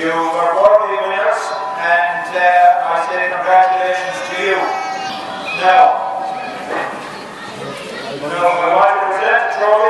You were worthy winners, and uh, I say congratulations to you. Now, now my wife present the trophy.